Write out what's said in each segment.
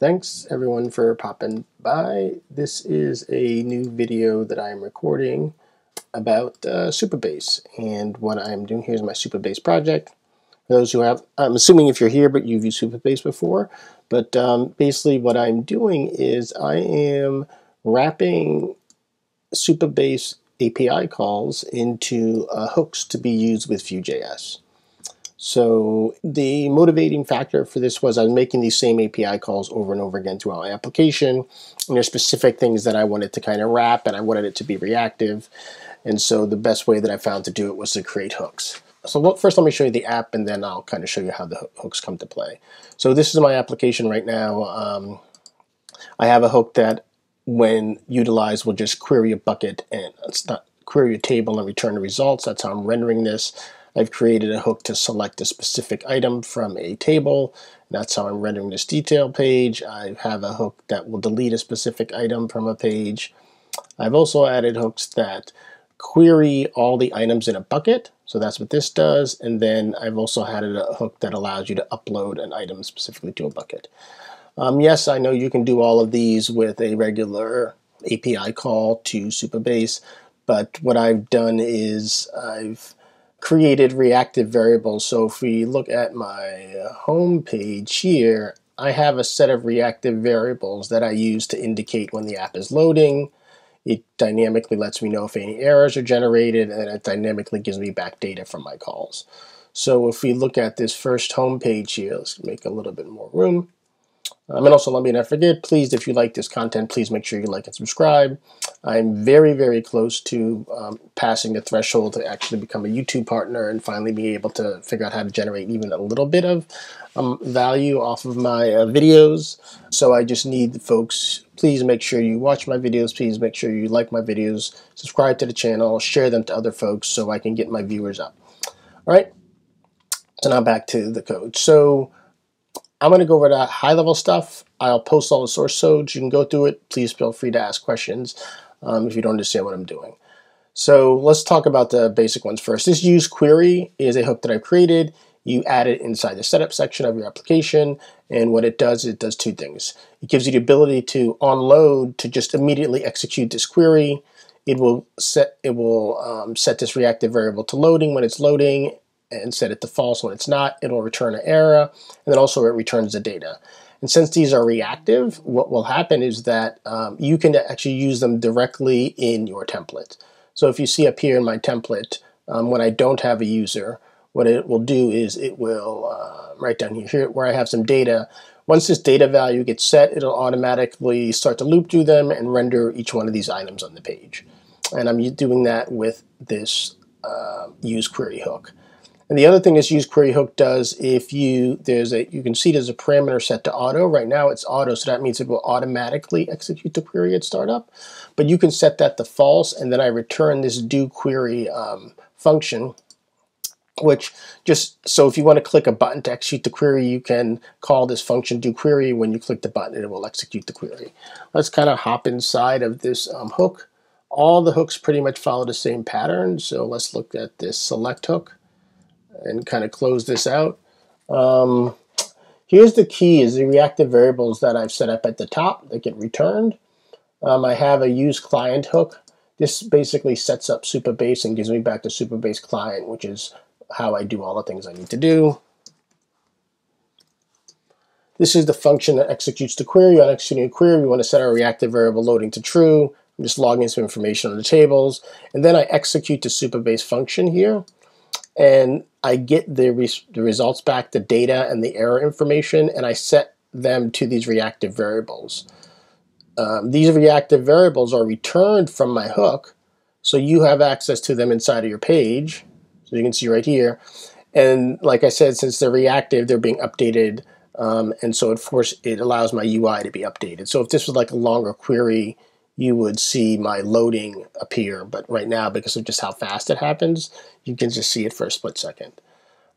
Thanks everyone for popping by. This is a new video that I'm recording about uh, Supabase and what I'm doing here is my Supabase project. For those who have, I'm assuming if you're here but you've used Supabase before, but um, basically what I'm doing is I am wrapping Supabase API calls into uh, hooks to be used with Vue.js. So the motivating factor for this was I was making these same API calls over and over again throughout my application. And there's specific things that I wanted to kind of wrap and I wanted it to be reactive. And so the best way that I found to do it was to create hooks. So first let me show you the app and then I'll kind of show you how the hooks come to play. So this is my application right now. Um, I have a hook that when utilized will just query a bucket and it's not query a table and return the results. That's how I'm rendering this. I've created a hook to select a specific item from a table. That's how I'm rendering this detail page. I have a hook that will delete a specific item from a page. I've also added hooks that query all the items in a bucket. So that's what this does. And then I've also added a hook that allows you to upload an item specifically to a bucket. Um, yes, I know you can do all of these with a regular API call to Supabase, but what I've done is I've created reactive variables. So if we look at my home page here, I have a set of reactive variables that I use to indicate when the app is loading. It dynamically lets me know if any errors are generated, and it dynamically gives me back data from my calls. So if we look at this first home page here, let's make a little bit more room. Um, and also let me not forget, please, if you like this content, please make sure you like and subscribe. I'm very, very close to um, passing the threshold to actually become a YouTube partner and finally be able to figure out how to generate even a little bit of um, value off of my uh, videos. So I just need folks, please make sure you watch my videos. Please make sure you like my videos, subscribe to the channel, share them to other folks so I can get my viewers up. All right. So now back to the code. So I'm going to go over that high level stuff. I'll post all the source codes. You can go through it. Please feel free to ask questions um, if you don't understand what I'm doing. So let's talk about the basic ones first. This use query is a hook that I've created. You add it inside the setup section of your application. And what it does, it does two things. It gives you the ability to on load to just immediately execute this query. It will set it will um, set this reactive variable to loading when it's loading and set it to false when it's not, it'll return an error, and then also it returns the data. And since these are reactive, what will happen is that um, you can actually use them directly in your template. So if you see up here in my template, um, when I don't have a user, what it will do is it will, uh, right down here, here where I have some data, once this data value gets set, it'll automatically start to loop through them and render each one of these items on the page. And I'm doing that with this uh, use query hook. And the other thing this use query hook does, if you there's a you can see there's a parameter set to auto. Right now it's auto, so that means it will automatically execute the query at startup. But you can set that to false, and then I return this do query um, function, which just so if you want to click a button to execute the query, you can call this function do query. When you click the button, and it will execute the query. Let's kind of hop inside of this um, hook. All the hooks pretty much follow the same pattern. So let's look at this select hook and kind of close this out. Um, here's the key is the reactive variables that I've set up at the top that get returned. Um, I have a use client hook. This basically sets up Supabase and gives me back the Supabase client, which is how I do all the things I need to do. This is the function that executes the query. On executing a query, we want to set our reactive variable loading to true. I'm just logging some information on the tables. And then I execute the Supabase function here and I get the, res the results back, the data and the error information, and I set them to these reactive variables. Um, these reactive variables are returned from my hook, so you have access to them inside of your page. So you can see right here. And like I said, since they're reactive, they're being updated. Um, and so of course it allows my UI to be updated. So if this was like a longer query, you would see my loading appear. But right now, because of just how fast it happens, you can just see it for a split second.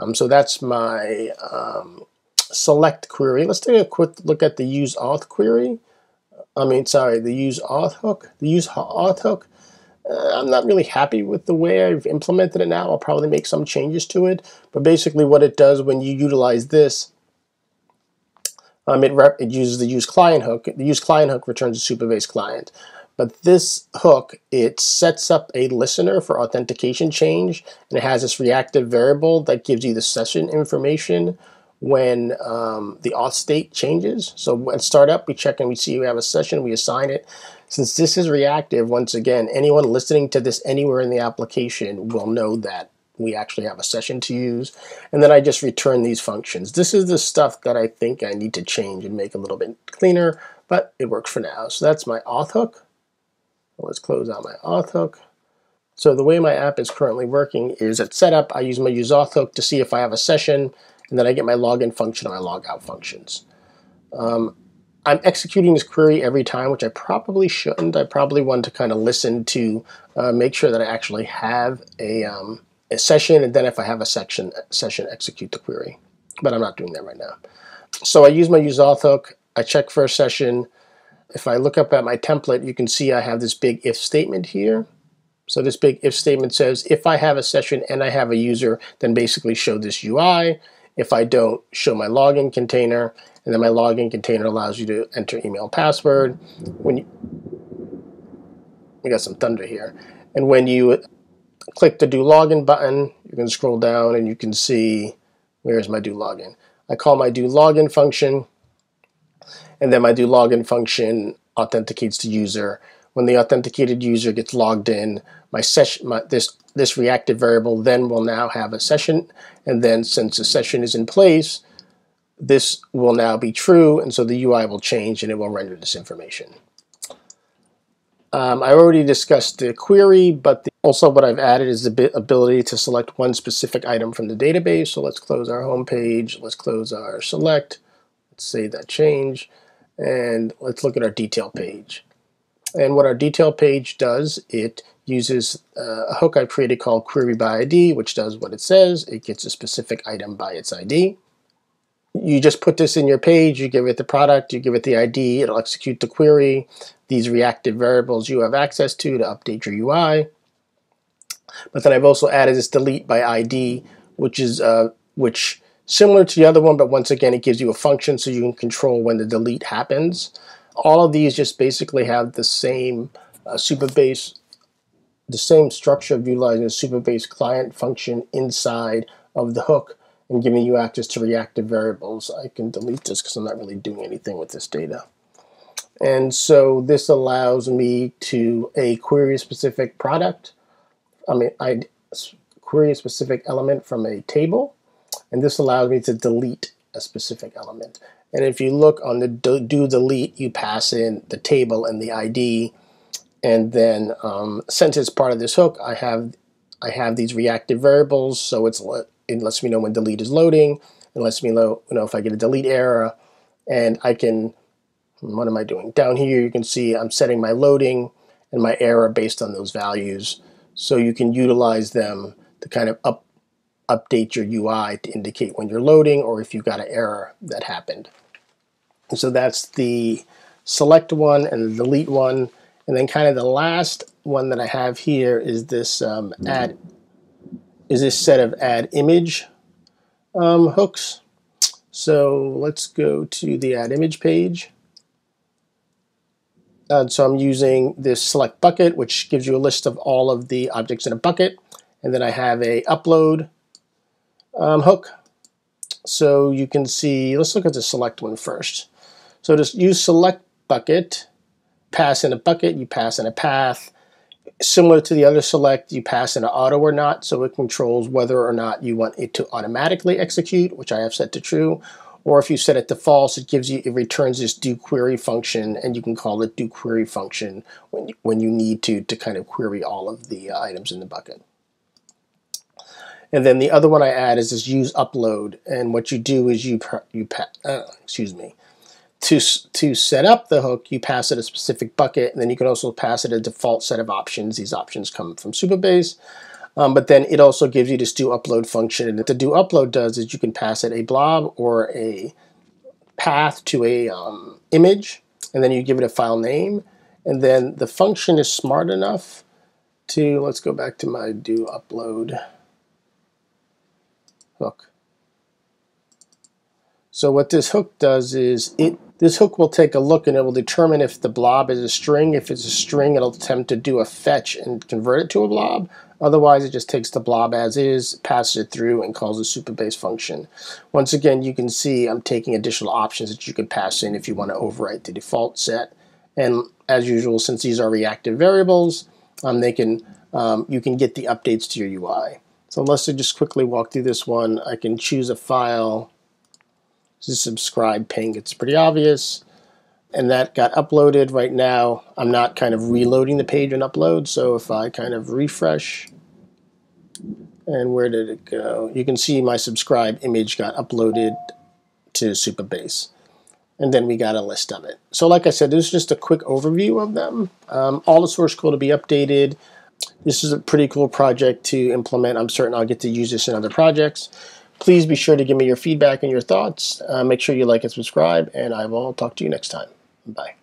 Um, so that's my um, select query. Let's take a quick look at the use auth query. I mean, sorry, the use auth hook. The use auth hook. Uh, I'm not really happy with the way I've implemented it now. I'll probably make some changes to it. But basically what it does when you utilize this, Um, it, it uses the use client hook. The use client hook returns a Supabase client. But this hook, it sets up a listener for authentication change, and it has this reactive variable that gives you the session information when um, the auth state changes. So at startup, we check and we see we have a session, we assign it. Since this is reactive, once again, anyone listening to this anywhere in the application will know that we actually have a session to use. And then I just return these functions. This is the stuff that I think I need to change and make a little bit cleaner, but it works for now. So that's my auth hook. Let's close out my auth hook. So the way my app is currently working is at setup, I use my use auth hook to see if I have a session, and then I get my login function and my logout functions. Um, I'm executing this query every time, which I probably shouldn't. I probably want to kind of listen to uh, make sure that I actually have a, um, a session, and then if I have a section session, execute the query. But I'm not doing that right now. So I use my use auth hook. I check for a session. If I look up at my template, you can see I have this big if statement here. So this big if statement says, if I have a session and I have a user, then basically show this UI. If I don't, show my login container. And then my login container allows you to enter email password. When you, we got some thunder here. And when you click the do login button, you can scroll down and you can see, where's my do login? I call my do login function and then my do login function authenticates the user. When the authenticated user gets logged in, my session, my, this this reactive variable then will now have a session, and then since the session is in place, this will now be true, and so the UI will change and it will render this information. Um, I already discussed the query, but the, also what I've added is the ability to select one specific item from the database. So let's close our home page. Let's close our select. Let's save that change. And let's look at our detail page. And what our detail page does, it uses uh, a hook I've created called query by ID, which does what it says. It gets a specific item by its ID. You just put this in your page, you give it the product, you give it the ID, it'll execute the query. These reactive variables you have access to to update your UI. But then I've also added this delete by ID, which is uh, which Similar to the other one, but once again, it gives you a function so you can control when the delete happens. All of these just basically have the same uh, Supabase, the same structure of utilizing a Supabase client function inside of the hook and giving you access to reactive variables. I can delete this because I'm not really doing anything with this data. And so this allows me to a query specific product. I mean, I query a specific element from a table and this allows me to delete a specific element. And if you look on the do, delete, you pass in the table and the ID, and then um, since it's part of this hook, I have I have these reactive variables, so it's it lets me know when delete is loading, it lets me know, know if I get a delete error, and I can what am I doing? Down here you can see I'm setting my loading and my error based on those values, so you can utilize them to kind of up update your UI to indicate when you're loading or if you've got an error that happened. And so that's the select one and the delete one. And then kind of the last one that I have here is this um, add is this set of add image um, hooks. So let's go to the add image page. And so I'm using this select bucket, which gives you a list of all of the objects in a bucket. And then I have a upload um, hook. So you can see, let's look at the select one first. So just use select bucket, pass in a bucket, you pass in a path. Similar to the other select, you pass in an auto or not, so it controls whether or not you want it to automatically execute, which I have set to true, or if you set it to false, it gives you, it returns this do query function, and you can call it do query function when you, when you need to, to kind of query all of the uh, items in the bucket. And then the other one I add is this use upload. And what you do is you, you uh, excuse me, to, to set up the hook, you pass it a specific bucket, and then you can also pass it a default set of options. These options come from Supabase. Um, but then it also gives you this do upload function. And what the do upload does is you can pass it a blob or a path to a um, image, and then you give it a file name. And then the function is smart enough to, let's go back to my do upload hook. So what this hook does is it this hook will take a look and it will determine if the blob is a string. If it's a string, it'll attempt to do a fetch and convert it to a blob. Otherwise, it just takes the blob as is, passes it through, and calls a supabase function. Once again, you can see I'm taking additional options that you can pass in if you want to overwrite the default set. And as usual, since these are reactive variables, um, they can um, you can get the updates to your UI. So let's just quickly walk through this one. I can choose a file is subscribe ping. It's pretty obvious. And that got uploaded right now. I'm not kind of reloading the page and upload. So if I kind of refresh, and where did it go? You can see my subscribe image got uploaded to Supabase. And then we got a list of it. So like I said, this is just a quick overview of them. Um, all the source code will be updated. This is a pretty cool project to implement. I'm certain I'll get to use this in other projects. Please be sure to give me your feedback and your thoughts. Uh, make sure you like and subscribe, and I will talk to you next time. Bye.